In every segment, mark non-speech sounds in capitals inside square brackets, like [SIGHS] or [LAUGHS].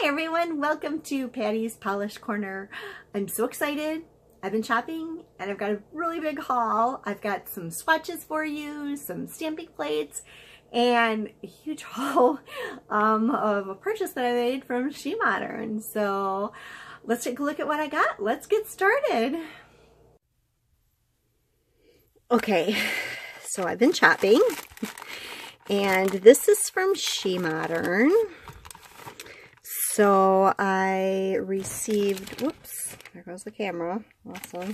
Hi everyone, welcome to Pattie's Polish Corner. I'm so excited. I've been shopping and I've got a really big haul. I've got some swatches for you, some stamping plates, and a huge [LAUGHS] haul um, of a purchase that I made from She Modern. So let's take a look at what I got. Let's get started. Okay, so I've been shopping and this is from She Modern. So I received, whoops, there goes the camera. Awesome.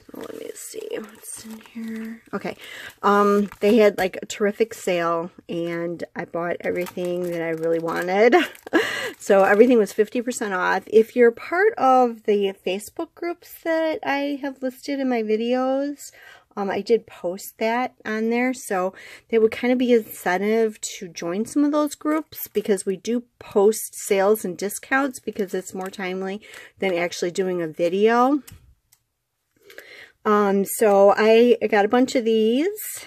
So let me see what's in here. Okay. Um, they had like a terrific sale and I bought everything that I really wanted. [LAUGHS] so everything was 50% off. If you're part of the Facebook groups that I have listed in my videos, um, I did post that on there, so that would kind of be incentive to join some of those groups because we do post sales and discounts because it's more timely than actually doing a video. Um, so I got a bunch of these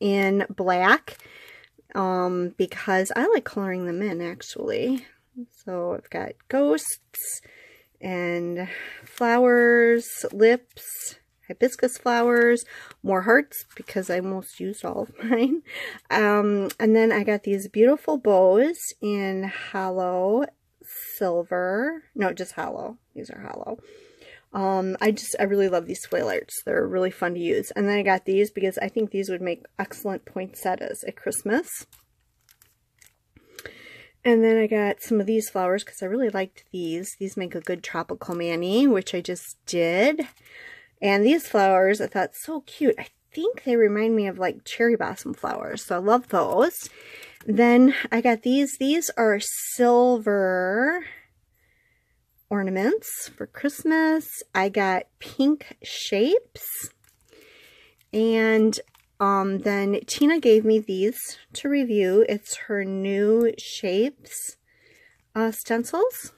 in black um, because I like coloring them in actually. So I've got ghosts and flowers, lips, hibiscus flowers, more hearts because I almost used all of [LAUGHS] mine. Um, and then I got these beautiful bows in holo silver. No, just holo. These are holo. Um, I just, I really love these foil arts. They're really fun to use. And then I got these because I think these would make excellent poinsettias at Christmas. And then I got some of these flowers because I really liked these. These make a good tropical mani, which I just did. And these flowers I thought so cute. I think they remind me of like cherry blossom flowers. So I love those. Then I got these. These are silver ornaments for Christmas. I got pink shapes. And um, then Tina gave me these to review. It's her new shapes uh, stencils.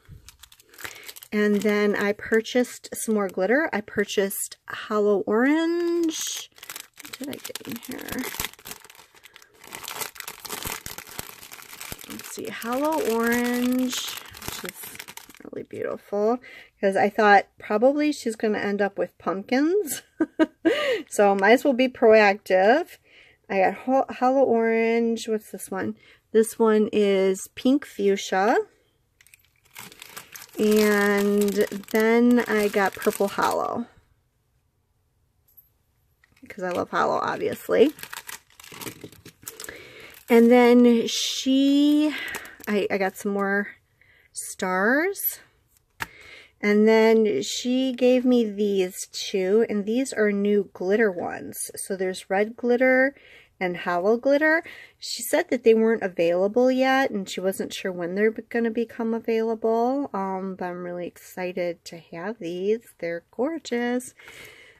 And then I purchased some more glitter. I purchased Holo Orange. What did I get in here? Let's see, Holo Orange, which is really beautiful. Because I thought probably she's going to end up with pumpkins. [LAUGHS] so might as well be proactive. I got Holo Orange. What's this one? This one is Pink Fuchsia. And then I got Purple Holo. Because I love Holo, obviously. And then she, I, I got some more stars. And then she gave me these two, and these are new glitter ones. So there's red glitter and Holo Glitter. She said that they weren't available yet and she wasn't sure when they're going to become available. Um, but I'm really excited to have these. They're gorgeous.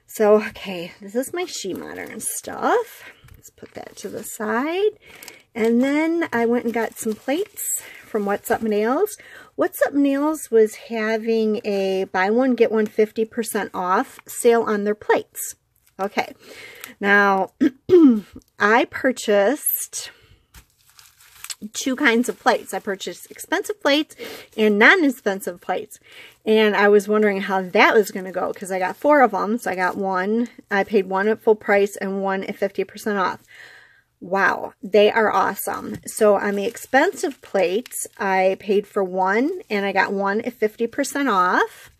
So, okay, this is my She Modern stuff. Let's put that to the side. And then I went and got some plates from What's Up Nails. What's Up Nails was having a buy one, get one 50% off sale on their plates. Okay, now [CLEARS THROAT] I purchased two kinds of plates. I purchased expensive plates and non-expensive plates. And I was wondering how that was going to go because I got four of them. So I got one, I paid one at full price and one at 50% off. Wow, they are awesome. So on the expensive plates, I paid for one and I got one at 50% off.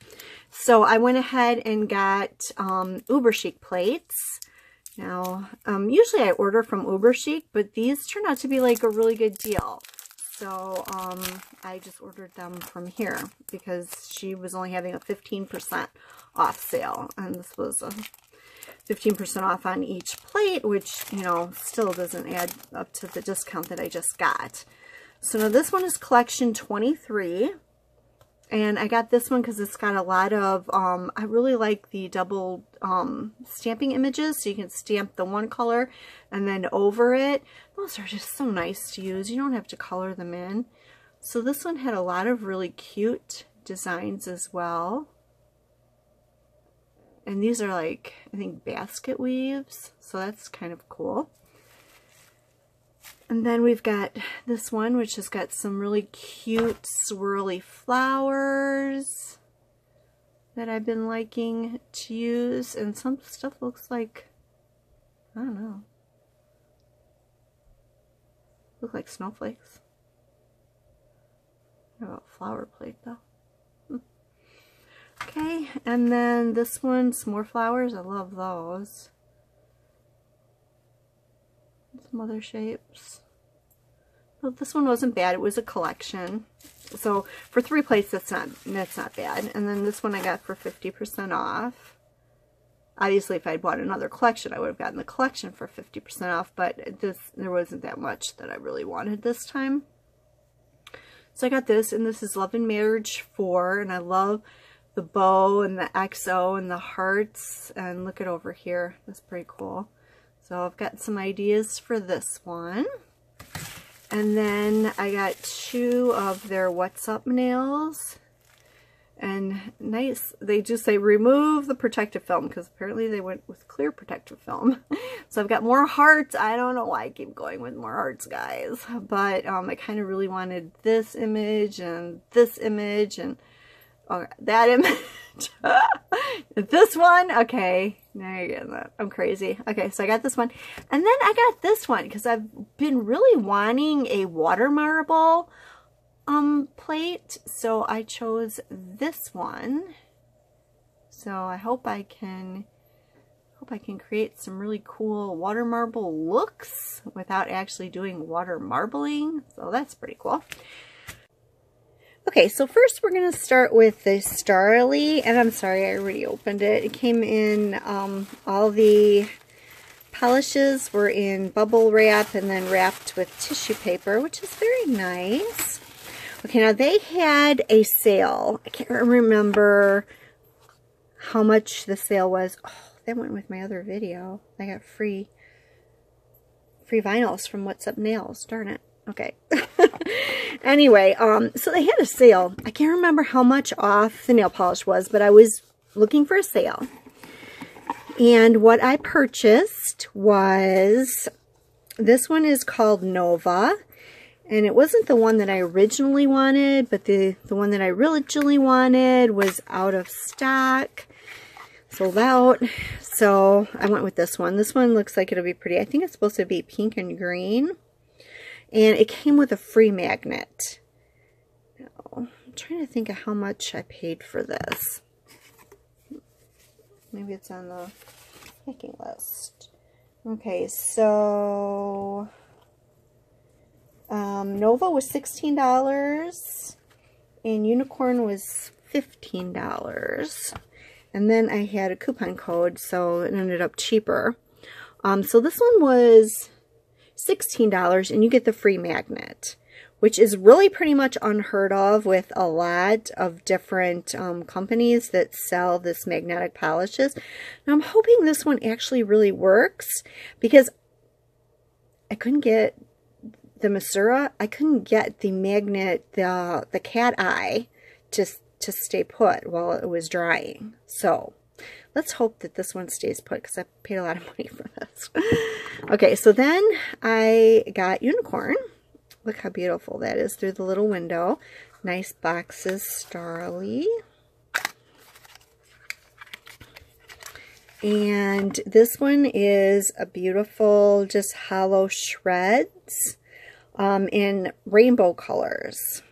So I went ahead and got um, UberChic plates. Now, um, usually I order from UberChic, but these turned out to be like a really good deal. So um, I just ordered them from here because she was only having a 15% off sale. And this was a 15% off on each plate, which, you know, still doesn't add up to the discount that I just got. So now this one is collection 23. And I got this one because it's got a lot of, um, I really like the double um, stamping images. So you can stamp the one color and then over it. Those are just so nice to use. You don't have to color them in. So this one had a lot of really cute designs as well. And these are like, I think basket weaves. So that's kind of cool. And then we've got this one, which has got some really cute swirly flowers that I've been liking to use. And some stuff looks like, I don't know, look like snowflakes. About flower plate though? [LAUGHS] Okay, and then this one, some more flowers. I love those some other shapes. Well, this one wasn't bad. It was a collection. So for three plates, that's not that's not bad. And then this one I got for 50% off. Obviously, if I'd bought another collection, I would have gotten the collection for 50% off. But this there wasn't that much that I really wanted this time. So I got this, and this is Love and Marriage 4. And I love the bow and the XO and the hearts. And look at over here. That's pretty cool. So I've got some ideas for this one. And then I got two of their What's Up nails. And nice, they just say remove the protective film because apparently they went with clear protective film. [LAUGHS] so I've got more hearts. I don't know why I keep going with more hearts, guys. But um, I kind of really wanted this image and this image and oh, that image. [LAUGHS] this one, okay. Now you're getting that. I'm crazy. Okay, so I got this one. And then I got this one because I've been really wanting a water marble um, plate. So I chose this one. So I hope I can hope I can create some really cool water marble looks without actually doing water marbling. So that's pretty cool. Okay, so first we're going to start with the Starrily, and I'm sorry, I already opened it. It came in, um, all the polishes were in bubble wrap and then wrapped with tissue paper, which is very nice. Okay, now they had a sale. I can't remember how much the sale was. Oh, that went with my other video. I got free, free vinyls from What's Up Nails. Darn it. Okay. [LAUGHS] anyway, um, so they had a sale. I can't remember how much off the nail polish was, but I was looking for a sale. And what I purchased was, this one is called Nova. And it wasn't the one that I originally wanted, but the, the one that I originally wanted was out of stock. Sold out. So I went with this one. This one looks like it'll be pretty. I think it's supposed to be pink and green. And it came with a free magnet. I'm trying to think of how much I paid for this. Maybe it's on the picking list. Okay, so um, Nova was $16 and Unicorn was $15. And then I had a coupon code, so it ended up cheaper. Um, so this one was $16 and you get the free magnet, which is really pretty much unheard of with a lot of different um, companies that sell this magnetic polishes. Now I'm hoping this one actually really works because I couldn't get the Masura, I couldn't get the magnet, the, the cat eye to, to stay put while it was drying. So Let's hope that this one stays put because I paid a lot of [LAUGHS] money for this. okay, so then I got Unicorn. Look how beautiful that is through the little window. Nice boxes, Starrily. And this one is a beautiful, just holo shreds um, in rainbow colors.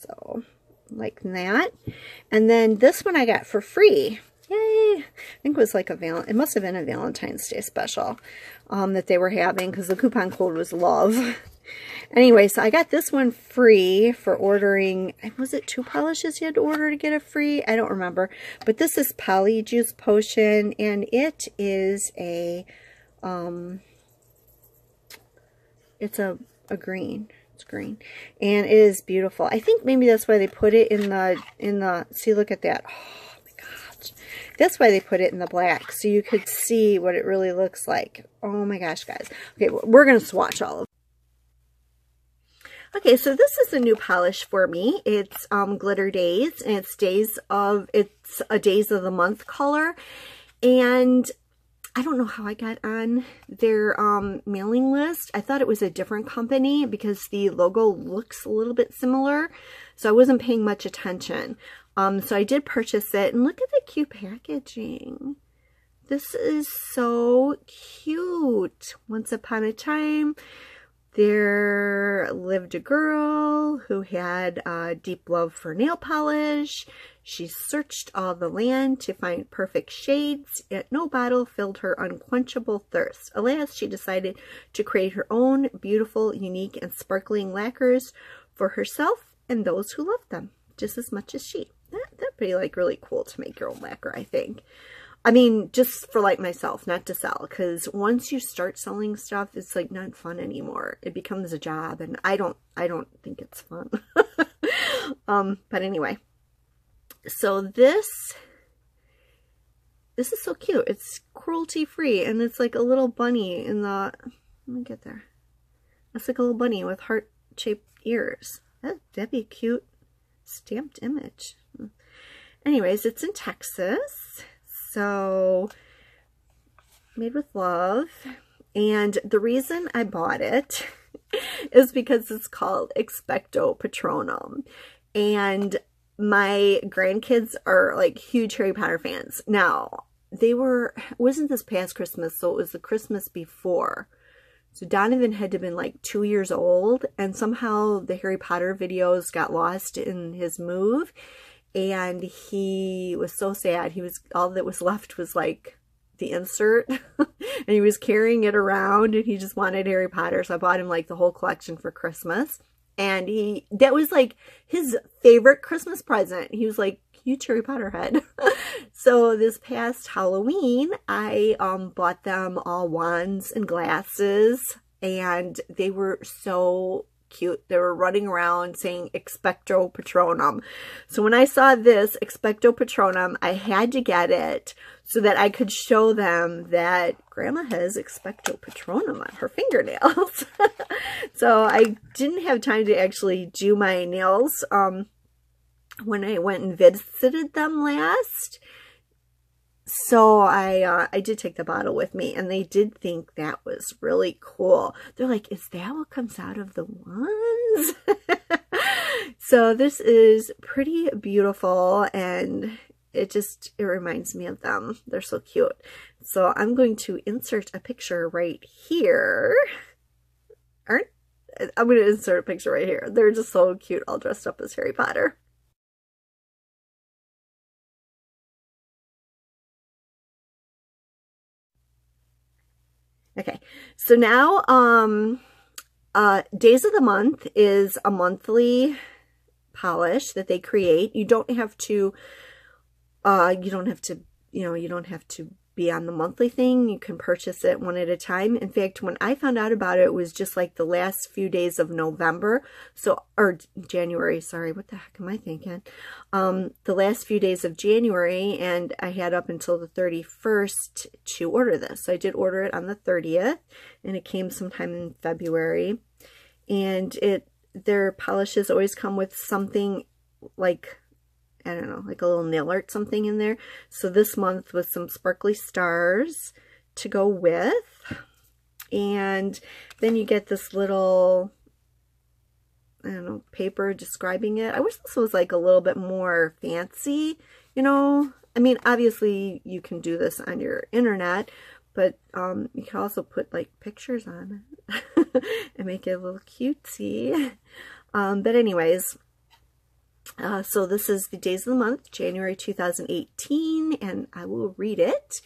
So, like that. And then this one I got for free. Yay! I think it was like a val. It must have been a Valentine's Day special um, that they were having because the coupon code was love. [LAUGHS] anyway, so I got this one free for ordering. Was it two polishes you had to order to get a free? I don't remember. But this is Polyjuice Potion, and it is a, um, it's a a green. It's green, and it is beautiful. I think maybe that's why they put it in the in the. See, look at that. Oh, that's why they put it in the black, so you could see what it really looks like. Oh my gosh, guys. Okay, we're going to swatch all of them. Okay, so this is a new polish for me. It's um, Glitter Daze, and it's days of, it's a days of the month color. And I don't know how I got on their um, mailing list. I thought it was a different company because the logo looks a little bit similar. So I wasn't paying much attention. Um, so I did purchase it. And look at the cute packaging. This is so cute. Once upon a time, there lived a girl who had a deep love for nail polish. She searched all the land to find perfect shades, yet no bottle filled her unquenchable thirst. Alas, she decided to create her own beautiful, unique, and sparkling lacquers for herself and those who loved them just as much as she. That, that'd be like really cool to make your own lacquer, I think. I mean, just for like myself, not to sell. Because once you start selling stuff, it's like not fun anymore. It becomes a job, and I don't, I don't think it's fun. [LAUGHS] um, but anyway, so this, this is so cute. It's cruelty free, and it's like a little bunny in the. Let me get there. It's like a little bunny with heart shaped ears. That, that'd be cute stamped image. Anyways, it's in Texas. So, made with love. And the reason I bought it [LAUGHS] is because it's called Expecto Patronum. And my grandkids are like huge Harry Potter fans. Now, they were, wasn't this past Christmas, so it was the Christmas before. So Donovan had to have been like two years old, and somehow the Harry Potter videos got lost in his move and he was so sad. He was all that was left was like the insert [LAUGHS] and he was carrying it around and he just wanted Harry Potter. So I bought him like the whole collection for Christmas. And he that was like his favorite Christmas present. He was like huge Harry Potter head. [LAUGHS] so this past Halloween, I um bought them all wands and glasses and they were so cute. They were running around saying Expecto Patronum. So when I saw this Expecto Patronum, I had to get it so that I could show them that Grandma has Expecto Patronum on her [LAUGHS] fingernails. [LAUGHS] so I didn't have time to actually do my nails um, when I went and visited them last so I uh, I did take the bottle with me, and they did think that was really cool. They're like, "Is that what comes out of the wands?" [LAUGHS] so this is pretty beautiful, and it just it reminds me of them. They're so cute. So I'm going to insert a picture right here. Aren't I'm going to insert a picture right here. They're just so cute, all dressed up as Harry Potter. Okay, so now um, uh, Days of the Month is a monthly polish that they create. You don't have to, uh, you don't have to, you know, you don't have to be on the monthly thing. You can purchase it one at a time. In fact, when I found out about it, it was just like the last few days of November. So, or January, sorry, what the heck am I thinking? Um, the last few days of January, and I had up until the 31st to order this. So I did order it on the 30th, and it came sometime in February. And it, their polishes always come with something like I don't know, like a little nail art something in there. So this month with some sparkly stars to go with. And then you get this little, I don't know, paper describing it. I wish this was like a little bit more fancy, you know. I mean, obviously you can do this on your internet, but um, you can also put like pictures on it [LAUGHS] and make it a little cutesy. Um, but anyways, uh, so this is the days of the month, January 2018, and I will read it.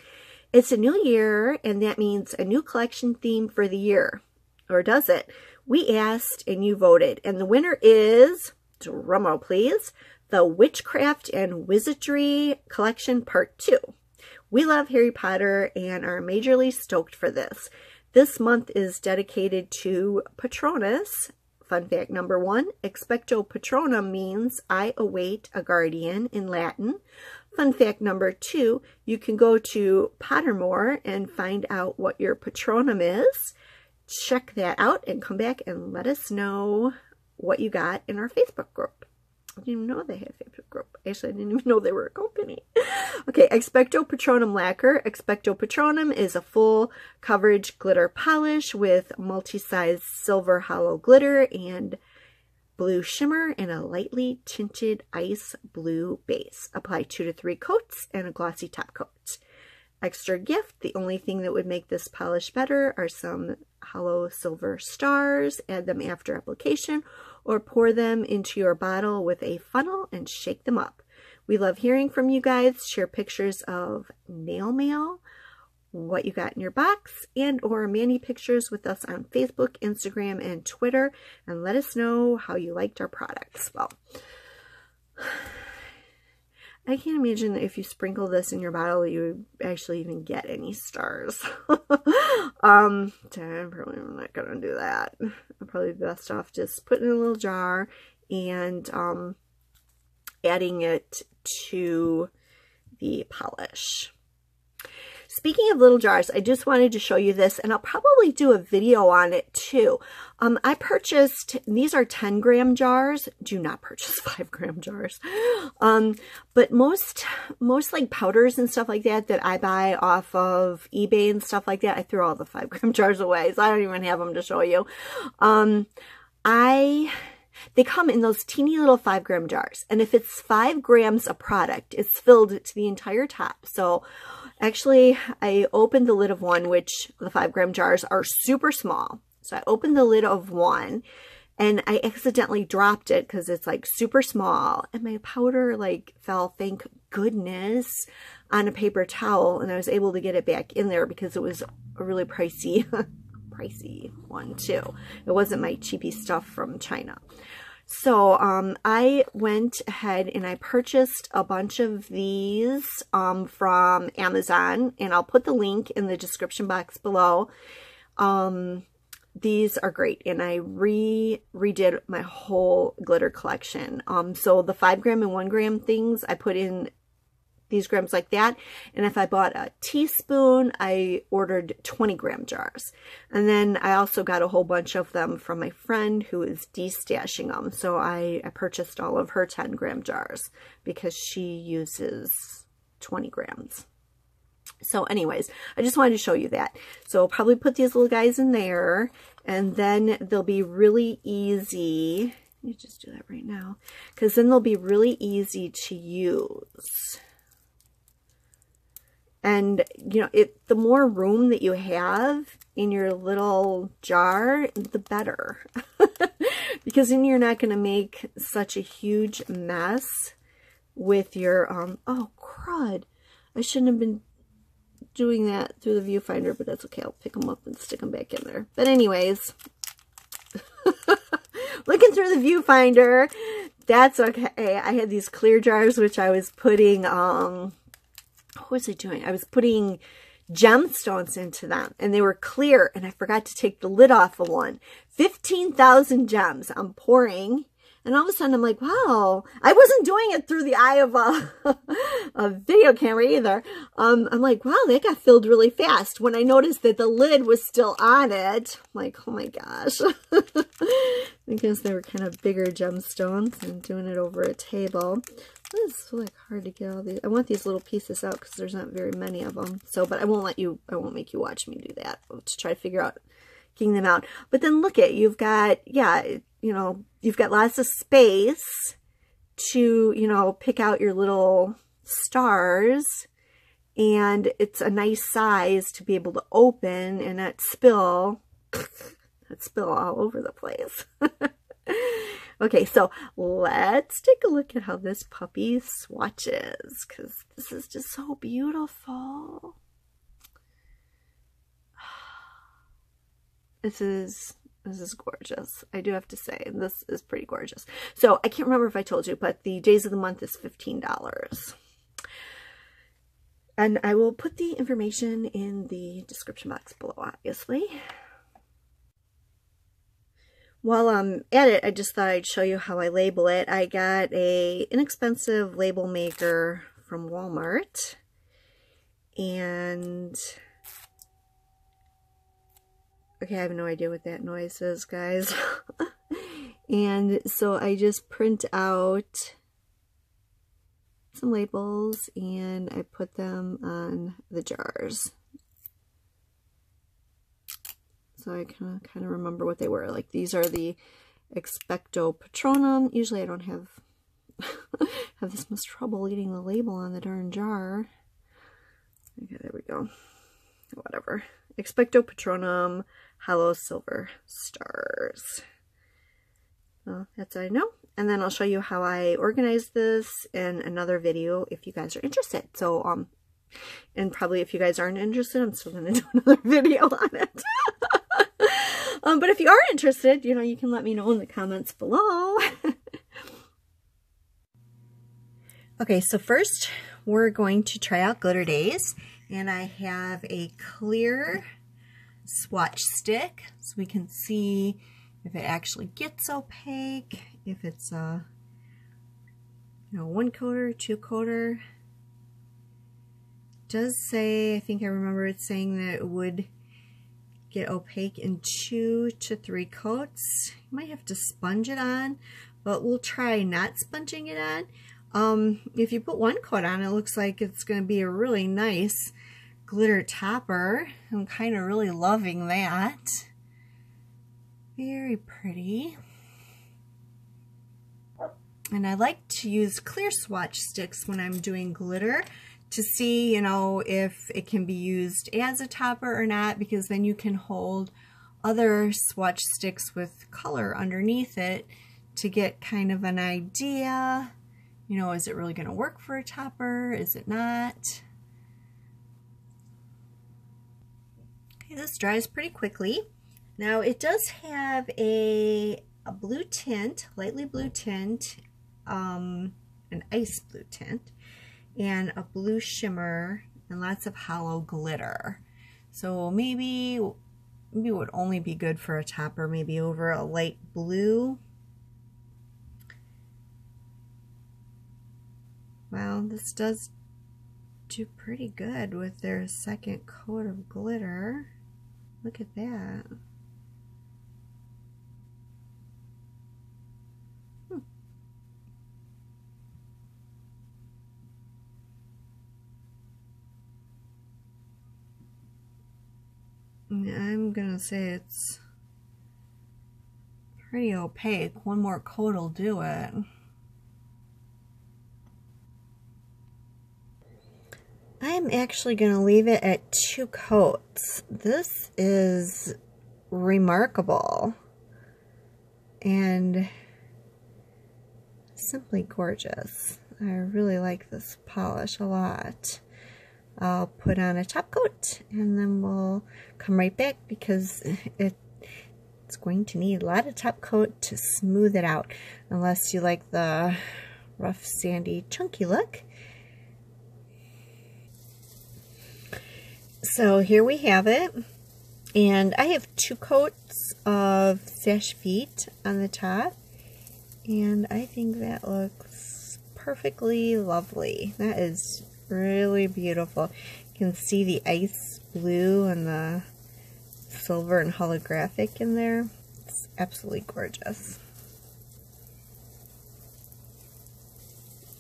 It's a new year, and that means a new collection theme for the year. Or does it? We asked, and you voted. And the winner is, drumroll please, the Witchcraft and Wizardry Collection Part 2. We love Harry Potter and are majorly stoked for this. This month is dedicated to Patronus, Fun fact number one, expecto patronum means I await a guardian in Latin. Fun fact number two, you can go to Pottermore and find out what your patronum is. Check that out and come back and let us know what you got in our Facebook group. I didn't even know they had Facebook group. Actually, I didn't even know they were a company. Okay, Expecto Patronum Lacquer. Expecto Patronum is a full coverage glitter polish with multi-size silver holo glitter and blue shimmer and a lightly tinted ice blue base. Apply two to three coats and a glossy top coat. Extra gift, the only thing that would make this polish better are some holo silver stars. Add them after application or pour them into your bottle with a funnel and shake them up. We love hearing from you guys. Share pictures of nail mail, what you got in your box, and or mani pictures with us on Facebook, Instagram, and Twitter, and let us know how you liked our products. Well, I can't imagine that if you sprinkle this in your bottle, you would actually even get any stars. [LAUGHS] um, I'm probably not going to do that. I'm probably best off just putting in a little jar and um, adding it to the polish. Speaking of little jars, I just wanted to show you this, and I'll probably do a video on it too. Um, I purchased, these are 10 gram jars. Do not purchase [LAUGHS] 5 gram jars. Um, but most, most like powders and stuff like that that I buy off of eBay and stuff like that, I throw all the 5 [LAUGHS] gram jars away, so I don't even have them to show you. Um, I... They come in those teeny little five gram jars. And if it's five grams a product, it's filled to the entire top. So Actually, I opened the lid of one, which the five gram jars are super small. So I opened the lid of one and I accidentally dropped it because it's like super small and my powder like fell, thank goodness, on a paper towel and I was able to get it back in there because it was really pricey, [LAUGHS] pricey one too. It wasn't my cheapy stuff from China. So um, I went ahead and I purchased a bunch of these um, from Amazon, and I'll put the link in the description box below. Um, these are great, and I re redid my whole glitter collection. Um, so the five gram and one gram things I put in these grams like that. And if I bought a teaspoon, I ordered 20 gram jars. And then I also got a whole bunch of them from my friend who is destashing them. So I, I purchased all of her 10 gram jars because she uses 20 grams. So anyways, I just wanted to show you that. So I'll probably put these little guys in there and then they'll be really easy. Let me just do that right now because then they'll be really easy to use. And, you know, it the more room that you have in your little jar, the better. [LAUGHS] because then you're not going to make such a huge mess with your, um, oh, crud. I shouldn't have been doing that through the viewfinder, but that's okay. I'll pick them up and stick them back in there. But anyways, [LAUGHS] looking through the viewfinder, that's okay. I had these clear jars, which I was putting, um, was I doing? I was putting gemstones into them and they were clear and I forgot to take the lid off of one. 15,000 gems I'm pouring and all of a sudden I'm like, wow, I wasn't doing it through the eye of a, [LAUGHS] a video camera either. Um, I'm like, wow, that got filled really fast. When I noticed that the lid was still on it, I'm like, oh my gosh. [LAUGHS] because they were kind of bigger gemstones and doing it over a table. It's like hard to get all these. I want these little pieces out because there's not very many of them. So, but I won't let you, I won't make you watch me do that to try to figure out getting them out. But then look at, you've got, yeah, you know, you've got lots of space to, you know, pick out your little stars and it's a nice size to be able to open and not spill, [LAUGHS] not spill all over the place. [LAUGHS] okay, so let's take a look at how this puppy swatches because this is just so beautiful. [SIGHS] This is this is gorgeous. I do have to say, this is pretty gorgeous. So I can't remember if I told you, but the days of the month is $15. And I will put the information in the description box below, obviously. While I'm um, at it, I just thought I'd show you how I label it. I got a inexpensive label maker from Walmart. And Okay, I have no idea what that noise is, guys. [LAUGHS] And so I just print out some labels and I put them on the jars. So I kind of kind of remember what they were. Like these are the Expecto Patronum. Usually I don't have [LAUGHS] have this much trouble eating the label on the darn jar. Okay, there we go. Whatever. Expecto Patronum Holo Silver Stars. Well, that's what I know. And then I'll show you how I organize this in another video if you guys are interested. So, um, and probably if you guys aren't interested, I'm still going [LAUGHS] to do another video on it. [LAUGHS] um, but if you are interested, you know, you can let me know in the comments below. [LAUGHS] okay, so first we're going to try out Glitter Daze. And I have a clear swatch stick so we can see if it actually gets opaque, if it's a you know one coater, two coater. It does say, I think I remember it saying that it would get opaque in two to three coats. You might have to sponge it on, but we'll try not sponging it on. Um, if you put one coat on, it looks like it's going to be a really nice glitter topper. I'm kind of really loving that. Very pretty. And I like to use clear swatch sticks when I'm doing glitter to see, you know, if it can be used as a topper or not, because then you can hold other swatch sticks with color underneath it to get kind of an idea. You know, is it really going to work for a topper? Is it not? Okay, this dries pretty quickly. Now it does have a, a blue tint, lightly blue tint, um, an ice blue tint, and a blue shimmer, and lots of holo glitter. So maybe, maybe it would only be good for a topper, maybe over a light blue. Well, this does do pretty good with their second coat of glitter. Look at that. I'm gonna say it's pretty opaque. One more coat will do it. I'm actually going to leave it at two coats. This is remarkable and simply gorgeous. I really like this polish a lot. I'll put on a top coat and then we'll come right back because it, it's going to need a lot of top coat to smooth it out unless you like the rough sandy chunky look. So here we have it and I have two coats of Seche Vite on the top and I think that looks perfectly lovely. That is really beautiful. You can see the ice blue and the silver and holographic in there. It's absolutely gorgeous.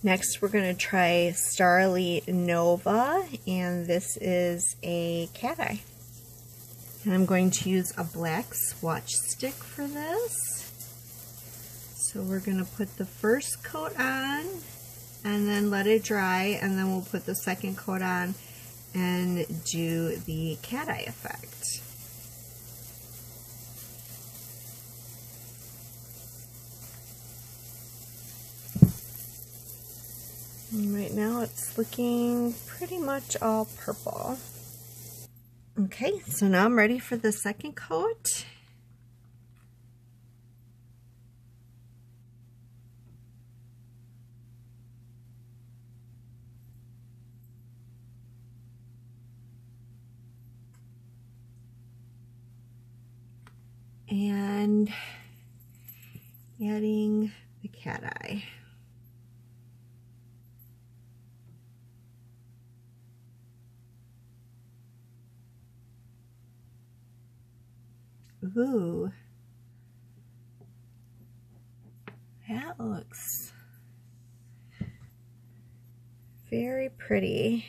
Next, we're going to try Starrily Nova, and this is a cat eye. And I'm going to use a black swatch stick for this. So we're going to put the first coat on, and then let it dry and then we'll put the second coat on and do the cat eye effect. Right now it's looking pretty much all purple. Okay, so now I'm ready for the second coat. And adding the cat eye. Ooh. That looks very pretty.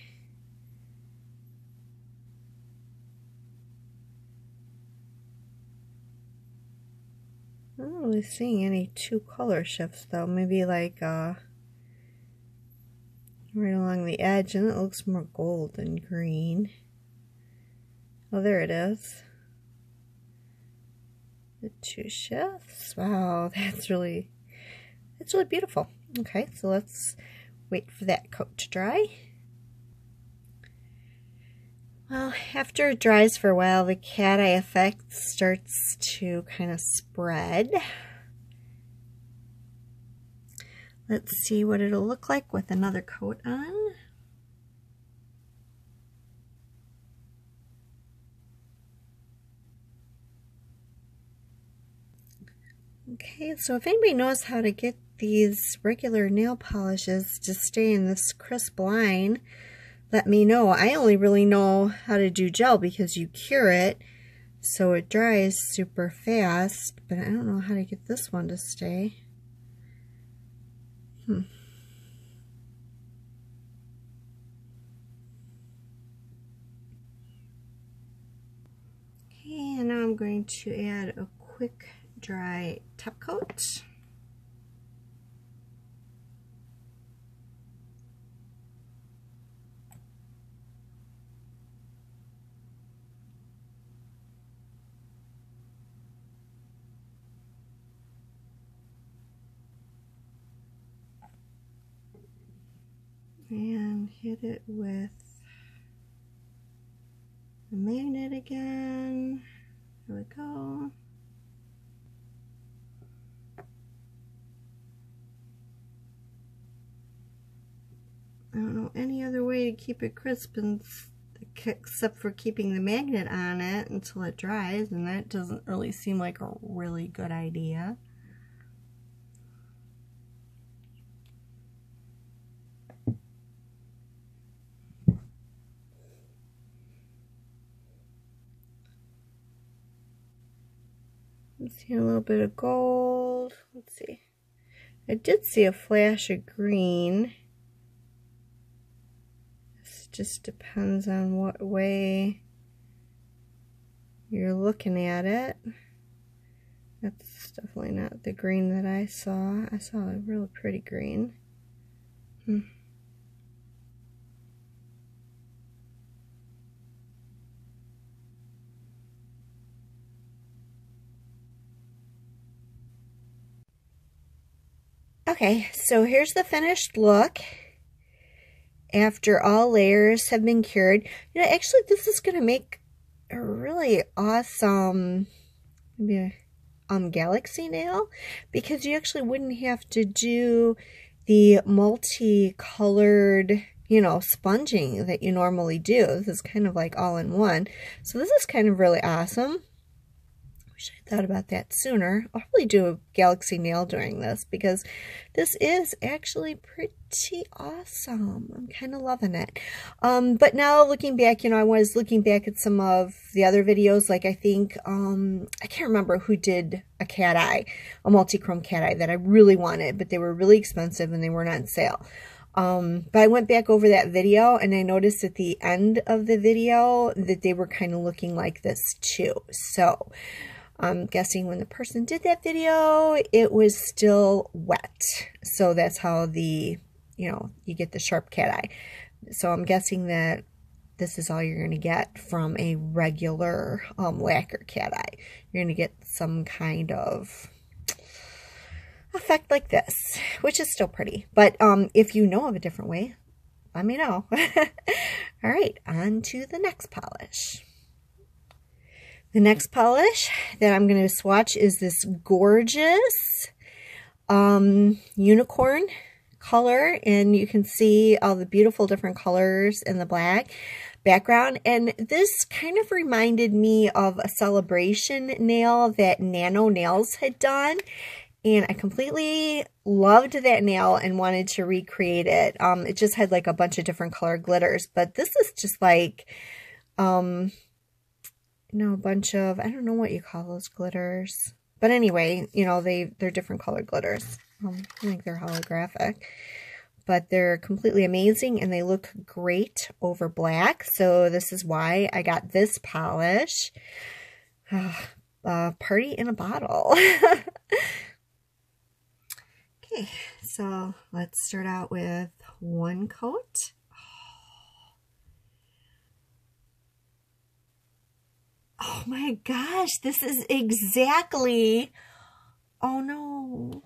I'm not really seeing any two color shifts though. Maybe like uh, right along the edge and it looks more gold than green. Oh, there it is. The two shifts. Wow, [LAUGHS] that's really, that's really beautiful. Okay, so let's wait for that coat to dry. Well, after it dries for a while, the cat eye effect starts to kind of spread. Let's see what it'll look like with another coat on. Okay, so if anybody knows how to get these regular nail polishes to stay in this crisp line, let me know. I only really know how to do gel because you cure it so it dries super fast, but I don't know how to get this one to stay. Hmm. Okay, and now I'm going to add a quick dry top coat. And hit it with the magnet again. There we go. I don't know any other way to keep it crisp except for keeping the magnet on it until it dries and that doesn't really seem like a really good idea. See a little bit of gold. Let's see. I did see a flash of green. This just depends on what way you're looking at it. That's definitely not the green that I saw. I saw a really pretty green. Hmm. Okay, so here's the finished look after all layers have been cured. You know, actually, this is going to make a really awesome maybe a, um, galaxy nail because you actually wouldn't have to do the multicolored, you know, sponging that you normally do. This is kind of like all in one. So this is kind of really awesome wish I thought about that sooner. I'll probably do a galaxy nail during this because this is actually pretty awesome. I'm kind of loving it. Um, but now looking back, you know, I was looking back at some of the other videos, like I think, um, I can't remember who did a cat eye, a multi-chrome cat eye that I really wanted, but they were really expensive and they weren't on sale. Um, but I went back over that video and I noticed at the end of the video that they were kind of looking like this too. So, I'm guessing when the person did that video, it was still wet. So that's how the, you know, you get the sharp cat eye. So I'm guessing that this is all you're going to get from a regular um, lacquer cat eye. You're going to get some kind of effect like this, which is still pretty. But um, if you know of a different way, let me know. [LAUGHS] all right, on to the next polish. The next polish that I'm going to swatch is this gorgeous um, unicorn color. And you can see all the beautiful different colors in the black background. And this kind of reminded me of a celebration nail that Nano Nails had done. And I completely loved that nail and wanted to recreate it. Um, it just had like a bunch of different color glitters. But this is just like... Um, you know, a bunch of, I don't know what you call those glitters. But anyway, you know, they, they're different colored glitters. Um, I think they're holographic. But they're completely amazing and they look great over black. So this is why I got this polish. [SIGHS] uh, party in a bottle. [LAUGHS] okay, so let's start out with one coat. Oh my gosh, this is exactly, oh no,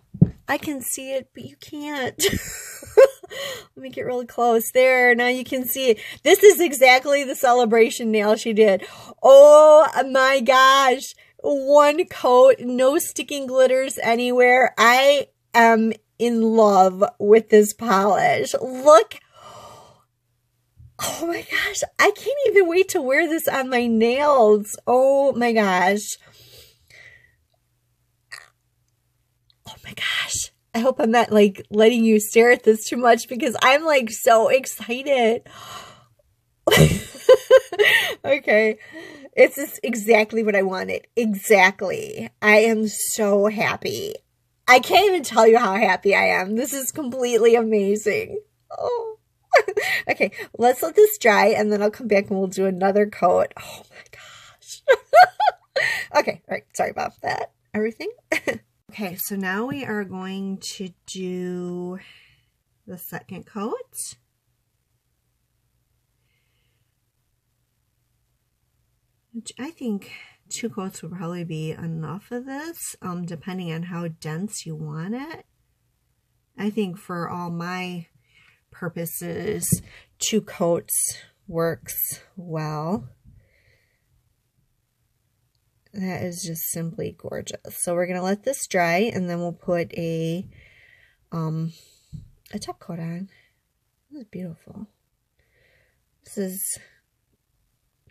I can see it, but you can't. [LAUGHS] Let me get really close. There, now you can see it. This is exactly the celebration nail she did. Oh my gosh. One coat, no sticking glitters anywhere. I am in love with this polish. Look Oh my gosh, I can't even wait to wear this on my nails. Oh my gosh. Oh my gosh. I hope I'm not like letting you stare at this too much because I'm like so excited. [LAUGHS] okay. It's just exactly what I wanted. Exactly. I am so happy. I can't even tell you how happy I am. This is completely amazing. Oh. [LAUGHS] okay, let's let this dry and then I'll come back and we'll do another coat. Oh my gosh. [LAUGHS] okay, all right, sorry about that. Everything? [LAUGHS] okay, so now we are going to do the second coat. Which I think two coats would probably be enough of this, um, depending on how dense you want it. I think for all my purposes, two coats works well. That is just simply gorgeous. So we're going to let this dry and then we'll put a um a top coat on. This is beautiful. This is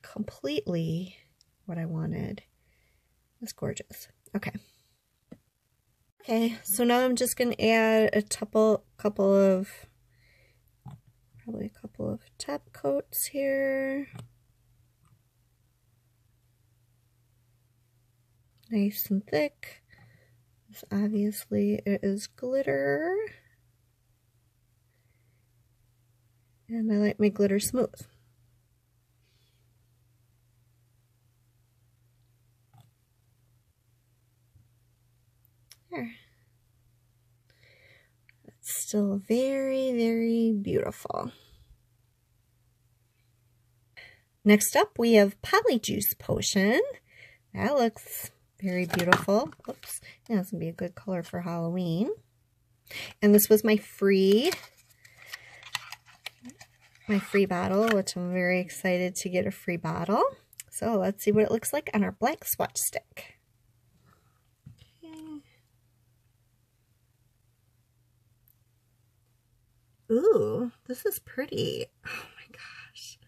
completely what I wanted. It's gorgeous. Okay. Okay, so now I'm just going to add a couple, couple of probably a couple of top coats here. Nice and thick. This obviously it is glitter. And I like my glitter smooth. There still very, very beautiful. Next up, we have Polyjuice Potion. That looks very beautiful. Oops, that's going to be a good color for Halloween. And this was my free, my free bottle, which I'm very excited to get a free bottle. So let's see what it looks like on our black swatch stick. Ooh, this is pretty. Oh my gosh.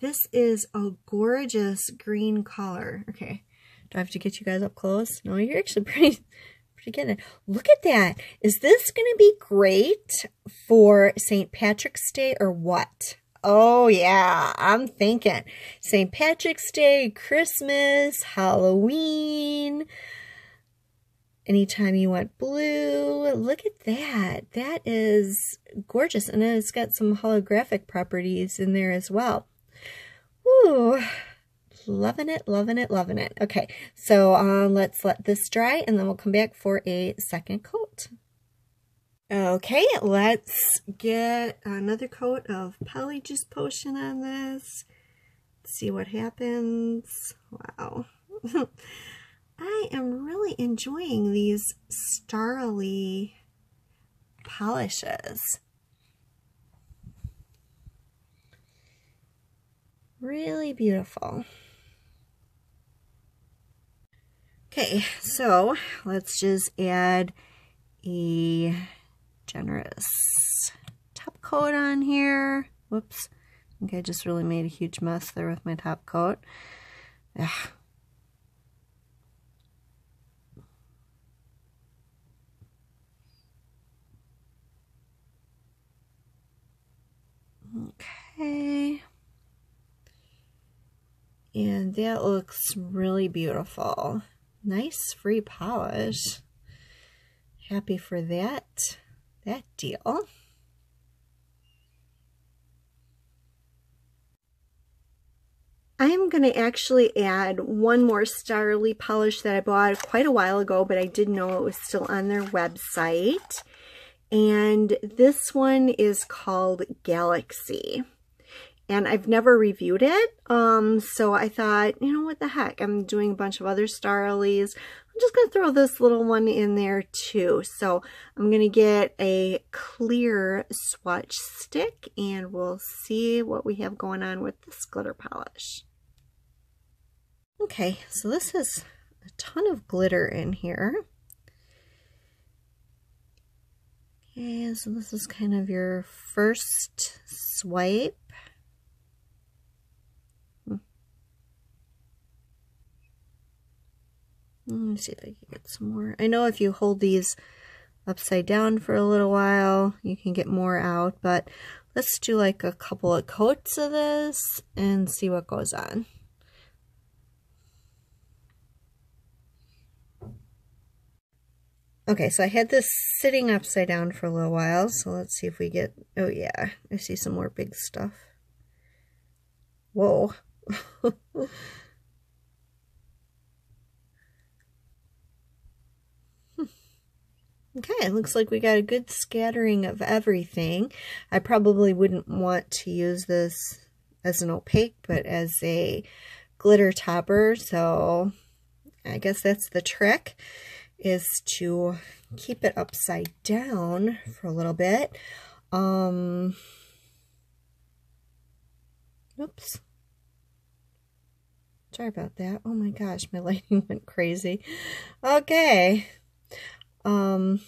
This is a gorgeous green color. Okay, do I have to get you guys up close? No, you're actually [LAUGHS] pretty, pretty good. Look at that. Is this going to be great for St. Patrick's Day or what? Oh, yeah, I'm thinking St. Patrick's Day, Christmas, Halloween, anytime you want blue. Look at that. That is gorgeous. And it's got some holographic properties in there as well. Ooh, loving it, loving it, loving it. Okay, so um, let's let this dry and then we'll come back for a second coat. Okay, let's get another coat of Polyjuice Potion on this. See what happens. Wow. [LAUGHS] I am really enjoying these Starrily polishes. Really beautiful. Okay, so let's just add a generous top coat on here. Whoops. I think I just really made a huge mess there with my top coat. Ugh. Okay. And that looks really beautiful. Nice free polish. happy for that, that deal. I am going to actually add one more Starrily polish that I bought quite a while ago, but I didn't know it was still on their website. And this one is called Galaxy. And I've never reviewed it, um, so I thought, you know, what the heck, I'm doing a bunch of other Starlies. I'm just going to throw this little one in there too. So I'm going to get a clear swatch stick and we'll see what we have going on with this glitter polish. Okay, so this has a ton of glitter in here. Okay, so this is kind of your first swipe. Hmm. Let me see if I can get some more. I know if you hold these upside down for a little while, you can get more out, but let's do like a couple of coats of this and see what goes on. Okay, so I had this sitting upside down for a little while, so let's see if we get, oh yeah, I see some more big stuff. Whoa. [LAUGHS] Okay, it looks like we got a good scattering of everything. I probably wouldn't want to use this as an opaque, but as a glitter topper, so I guess that's the trick is to keep it upside down for a little bit. Um, oops. Sorry about that. Oh my gosh, my [LAUGHS] lighting went crazy. Okay. Um,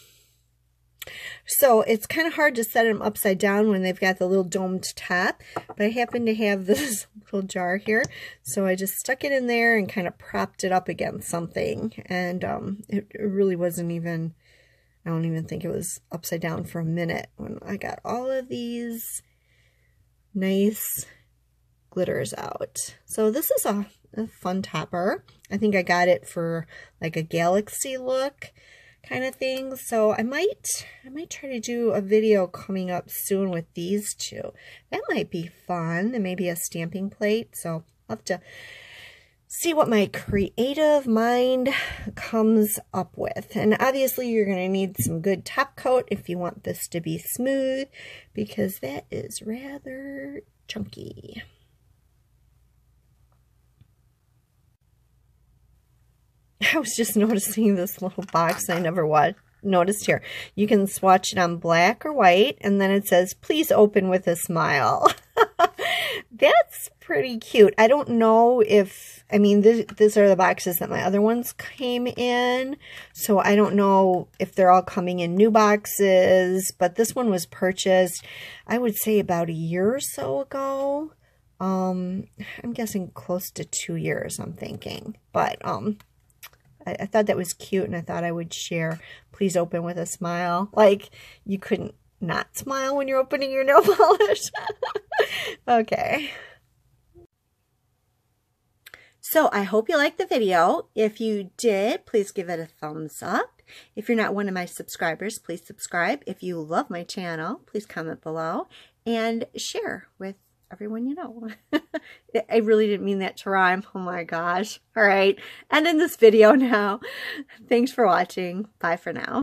so it's kind of hard to set them upside down when they've got the little domed top, but I happen to have [LAUGHS] this little jar here, so I just stuck it in there and kind of propped it up against something, and um, it, it really wasn't even, I don't even think it was upside down for a minute when I got all of these nice glitters out. So this is a, a fun topper. I think I got it for like a galaxy look kind of thing. So I might, I might try to do a video coming up soon with these two. That might be fun. And maybe a stamping plate. So I'll have to see what my creative mind comes up with. And obviously you're going to need some good top coat if you want this to be smooth because that is rather chunky. [LAUGHS] I was just noticing this little box I never watched, noticed here. You can swatch it on black or white, and then it says, please open with a smile. [LAUGHS] That's pretty cute. I don't know if, I mean, th these are the boxes that my other ones came in, so I don't know if they're all coming in new boxes, but this one was purchased, I would say about a year or so ago. Um, I'm guessing close to two years, I'm thinking, but, um, I, I thought that was cute and I thought I would share. Please open with a smile. Like, you couldn't not smile when you're opening your nail [LAUGHS] polish. okay. So I hope you liked the video. If you did, please give it a thumbs up. If you're not one of my subscribers, please subscribe. If you love my channel, please comment below and share with everyone you know. [LAUGHS] I really didn't mean that to rhyme. Oh my gosh. All right. And in this video [LAUGHS] now. Thanks for watching. Bye for now.